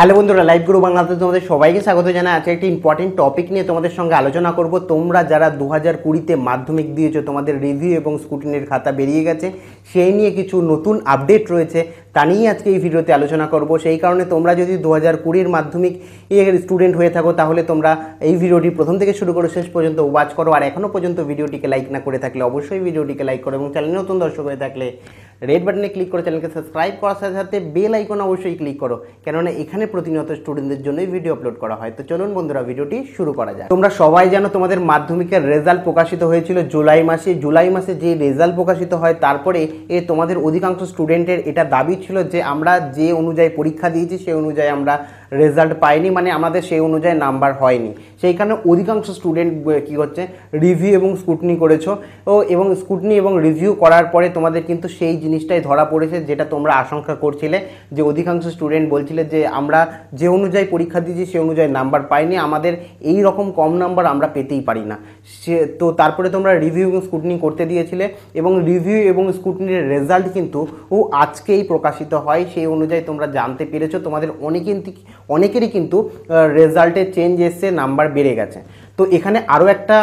Hello বন্ধুরা live গুরু বাংলাতে তোমাদের সবাইকে স্বাগত জানাই। আজকে একটি ইম্পর্টেন্ট টপিক নিয়ে তোমাদের সঙ্গে আলোচনা করব। তোমরা যারা দু হাজার কুড়িতে মাধ্যমিক দিয়েছ, তোমাদের রিভিউ এবং স্কুটিনের খাতা বেরিয়ে গেছে। সেই নিয়ে কিছু নতুন আপডেট রয়েছে, তা নিয়েই আজকে এই ভিডিওতে আলোচনা করব। সেই কারণে তোমরা যদি দু হাজার কুড়ির মাধ্যমিক স্টুডেন্ট হয়ে থাকো, তাহলে তোমরা এই ভিডিওটি প্রথম থেকে শুরু করে, শেষ পর্যন্ত ওয়াচ করো, আর এখনও পর্যন্ত ভিডিওটিকে লাইক না করে থাকলে অবশ্যই ভিডিওটিকে লাইক করো এবং চ্যানেল নতুন দর্শক হয়ে থাকলে রেড বাটনে ক্লিক করে চ্যানেলকে সাবস্ক্রাইব করার সাথে সাথে বেল আইকন অবশ্যই ক্লিক করো, কেননা এখানে প্রতিনিয়ত স্টুডেন্টদের জন্যই ভিডিও আপলোড করা হয়। তো চলুন বন্ধুরা, ভিডিওটি শুরু করা যায় তোমরা সবাই জানো তোমাদের মাধ্যমিকের রেজাল্ট প্রকাশিত হয়েছিল জুলাই মাসে। জুলাই মাসে যে রেজাল্ট প্রকাশিত হয়, তারপরে এ তোমাদের অধিকাংশ স্টুডেন্টের এটা দাবি ছিল যে আমরা যে অনুযায়ী পরীক্ষা দিয়েছি, সেই অনুযায়ী আমরা রেজাল্ট পাইনি মানে আমাদের সেই অনুযায়ী নাম্বার হয়নি। সেই কারণে অধিকাংশ স্টুডেন্ট কী হচ্ছে রিভিউ এবং স্কুটনি করেছ। ও, এবং স্কুটনি এবং রিভিউ করার পরে তোমাদের কিন্তু সেই জিনিসটাই ধরা পড়েছে, যেটা তোমরা আশঙ্কা করছিলে, যে অধিকাংশ স্টুডেন্ট বলছিলে যে আমরা যে অনুযায়ী পরীক্ষা দিয়েছি, সেই অনুযায়ী নাম্বার পাইনি। আমাদের এই রকম কম নাম্বার আমরা পেতেই পারি না। সে, তো তারপরে তোমরা রিভিউ এবং স্কুটনি করতে দিয়েছিলে, এবং রিভিউ এবং স্কুটনির রেজাল্ট কিন্তু, ও আজকেই প্রকাশিত হয়, সেই অনুযায়ী তোমরা জানতে পেরেছ। তোমাদের অনেকে অনেকেরই কিন্তু রেজাল্টে চেঞ্জ এসছে নাম্বার বেড়ে গেছে। তো এখানে আরও একটা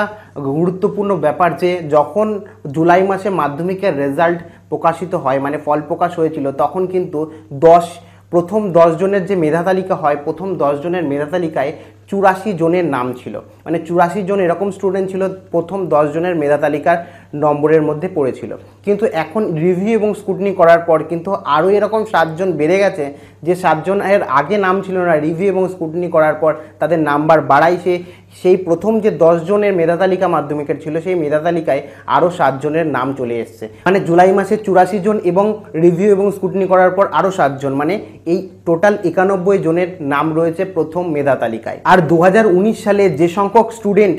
গুরুত্বপূর্ণ ব্যাপার যে, যখন জুলাই মাসে মাধ্যমিকের রেজাল্ট প্রকাশিত হয় মানে ফল প্রকাশ হয়েছিল, তখন কিন্তু দশ, প্রথম দশ জনের যে মেধা তালিকা হয়, প্রথম দশ জনের মেধা তালিকায় চুরাশি জনের নাম ছিল। মানে চুরাশি জন এরকম স্টুডেন্ট ছিল, প্রথম দশ জনের মেধা তালিকার নম্বরের মধ্যে পড়েছিল। কিন্তু এখন রিভিউ এবং স্কুটনি করার পর কিন্তু আরও এরকম সাতজন বেড়ে গেছে, যে সাতজন এর আগে নাম ছিল না রিভিউ এবং স্কুটনি করার পর তাদের নাম্বার বাড়াইছে সেই প্রথম যে জনের মেধা তালিকা মাধ্যমিকের ছিল, সেই মেধা তালিকায় আরও সাতজনের নাম চলে এসছে। মানে জুলাই মাসে চুরাশি জন এবং রিভিউ এবং স্কুটনি করার পর আরও সাতজন মানে এই টোটাল একানব্বই জনের নাম রয়েছে প্রথম মেধা তালিকায়। আর দু হাজার উনিশ সালে যে সংখ্যক স্টুডেন্ট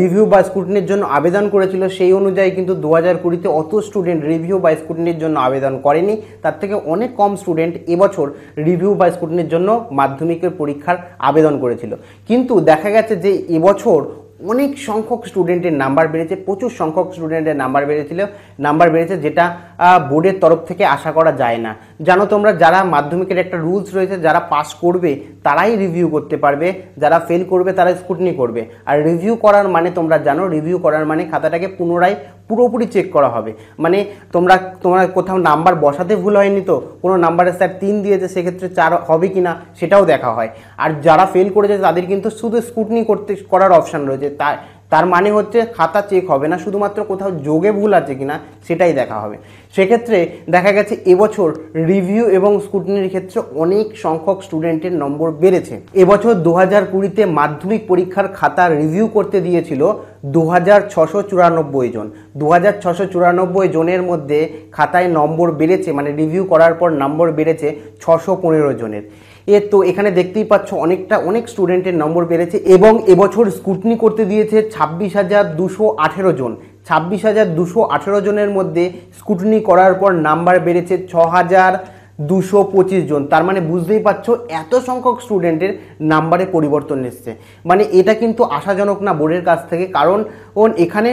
রিভিউ বা স্কুটিনির জন্য আবেদন করেছিল, সেই অনুযায়ী কিন্তু দু হাজার কুড়িতে অত স্টুডেন্ট রিভিউ বা স্কুটিনির জন্য আবেদন করেনি। তার থেকে অনেক কম স্টুডেন্ট এবছর রিভিউ বা স্কুটিনির জন্য মাধ্যমিকের পরীক্ষার আবেদন করেছিল। কিন্তু দেখা গেছে যে এবছর অনেক সংখ্যক স্টুডেন্টের নাম্বার বেড়েছে, প্রচুর সংখ্যক স্টুডেন্টের নাম্বার বেড়েছিল নাম্বার বেড়েছে যেটা বোর্ডের তরফ থেকে আশা করা যায় না। জানো তোমরা, যারা মাধ্যমিকের একটা রুলস রয়েছে, যারা পাস করবে, তারাই রিভিউ করতে পারবে, যারা ফেল করবে, তারা স্কুটনি করবে। আর রিভিউ করার মানে তোমরা জানো রিভিউ করার মানে খাতাটাকে পুনরায় পুরোপুরি চেক করা হবে। মানে তোমরা তোমরা কোথাও নাম্বার বসাতে ভুল হয়নি তো? কোনো নাম্বারে স্যার তিন দিয়েছে, সেক্ষেত্রে চার হবে কি না সেটাও দেখা হয়। আর যারা ফেল করেছে তাদের কিন্তু শুধু স্কুটনি করতে, করার অপশান রয়েছে। তার তার মানে হচ্ছে খাতা চেক হবে না, শুধুমাত্র কোথাও যোগে ভুল আছে কিনা সেটাই দেখা হবে। সেক্ষেত্রে দেখা গেছে এবছর রিভিউ এবং স্কুটনির ক্ষেত্রে অনেক সংখ্যক স্টুডেন্টের নম্বর বেড়েছে। এবছর দু হাজার কুড়িতে মাধ্যমিক পরীক্ষার খাতা রিভিউ করতে দিয়েছিল দু হাজার ছশো চুরানব্বই জন। দু হাজার ছশো চুরানব্বই জনের মধ্যে খাতায় নম্বর বেড়েছে মানে রিভিউ করার পর নম্বর বেড়েছে ছশো পনেরো জনের। এ তো এখানে দেখতেই পাচ্ছ অনেকটা, অনেক স্টুডেন্টের নম্বর বেড়েছে এবং এবছর স্কুটনি করতে দিয়েছে ছাব্বিশ হাজার দুশো আঠেরো জন। ছাব্বিশ হাজার দুশো আঠেরো জনের মধ্যে স্কুটনি করার পর নাম্বার বেড়েছে ছ হাজার দুশো পঁচিশ জন। তার মানে বুঝতেই পারছ, এত সংখ্যক স্টুডেন্টের নাম্বারে পরিবর্তন এসছে। মানে এটা কিন্তু আশাজনক না বোর্ডের কাছ থেকে, কারণ এখানে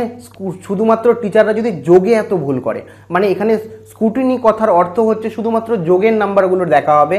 শুধুমাত্র টিচাররা যদি যোগে এত ভুল করে মানে এখানে স্কুটিনি কথার অর্থ হচ্ছে শুধুমাত্র যোগের নাম্বারগুলো দেখা হবে,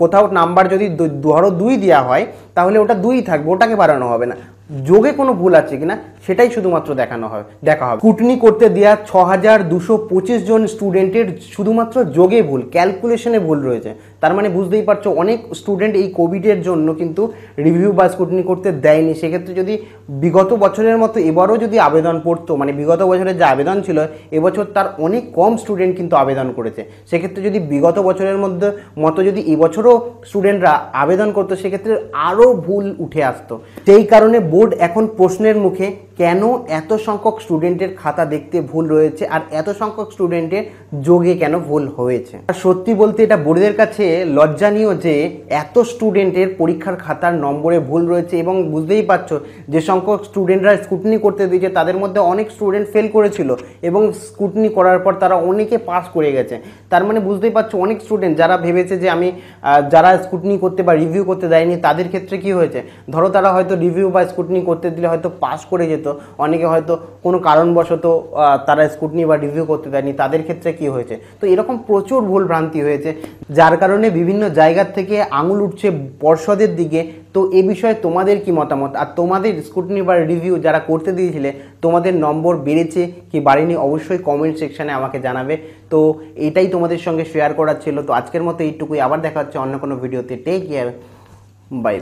কোথাও নাম্বার যদি ধরো দুই দেওয়া হয়, তাহলে ওটা দুই থাকবে, ওটাকে বাড়ানো হবে না। যোগে কোনো ভুল আছে কিনা সেটাই শুধুমাত্র দেখানো হয়, দেখা হবে। কুটনি করতে দেওয়া ছ হাজার দুশো পঁচিশ জন স্টুডেন্টের শুধুমাত্র যোগে ভুল, ক্যালকুলেশনে ভুল রয়েছে। তার মানে বুঝতেই পারছ, অনেক স্টুডেন্ট এই কোভিডের জন্য কিন্তু রিভিউ বা স্কুটনি করতে দেয়নি। সেক্ষেত্রে যদি বিগত বছরের মতো এবারও যদি আবেদন পড়তো মানে বিগত বছরের যে আবেদন ছিল, এবছর তার অনেক কম স্টুডেন্ট কিন্তু আবেদন করেছে। সেক্ষেত্রে যদি বিগত বছরের মধ্যে মতো যদি এবছরও স্টুডেন্টরা আবেদন করতো, সেক্ষেত্রে আরও ভুল উঠে আসতো। সেই কারণে বোর্ড এখন প্রশ্নের মুখে কেন এত সংখ্যক স্টুডেন্টের খাতা দেখতে ভুল রয়েছে আর এত সংখ্যক স্টুডেন্টের যোগে কেন ভুল হয়েছে? আর সত্যি বলতে এটা বোর্ডের কাছে লজ্জানীয় যে এত স্টুডেন্টের পরীক্ষার খাতার নম্বরে ভুল রয়েছে এবং বুঝতেই পারছ যে সংখ্যক স্টুডেন্টরা স্কুটনি করতে দিয়েছে, তাদের মধ্যে অনেক স্টুডেন্ট ফেল করেছিল এবং স্কুটনি করার পর তারা অনেকে পাস করে গেছে। তার মানে বুঝতেই পারছ অনেক স্টুডেন্ট যারা ভেবেছে যে আমি যারা স্কুটনি করতে বা রিভিউ করতে দেয়নি তাদের ক্ষেত্রে কি হয়েছে? ধরো তারা হয়তো রিভিউ বা স্কুটনি করতে দিলে হয়তো পাস করে যেত। যেত অনেকে হয়তো কোনো কারণবশত তারা স্কুটনি বা রিভিউ করতে দেয়নি, তাদের ক্ষেত্রে কি হয়েছে? তো এরকম প্রচুর ভুল ভ্রান্তি হয়েছে, যার কারণে বিভিন্ন জায়গার থেকে আঙুল উঠছে পর্ষদের দিকে। তো এ বিষয়ে তোমাদের কি মতামত? আর তোমাদের স্কুটনি বা রিভিউ যারা করতে দিয়েছিলে, তোমাদের নম্বর বেড়েছে কি বাড়েনি? অবশ্যই কমেন্ট সেকশানে আমাকে জানাবে। তো এটাই তোমাদের সঙ্গে শেয়ার করার ছিল। তো আজকের মতো এইটুকুই। আবার দেখা হচ্ছে অন্য কোনো ভিডিওতে টেক কেয়ার বাই